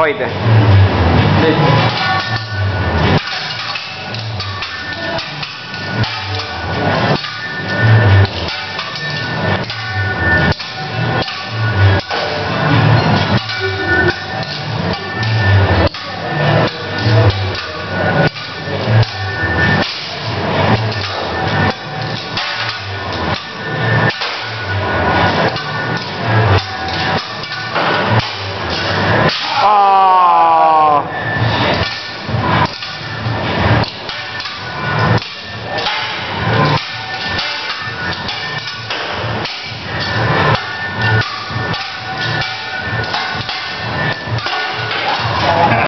Boida.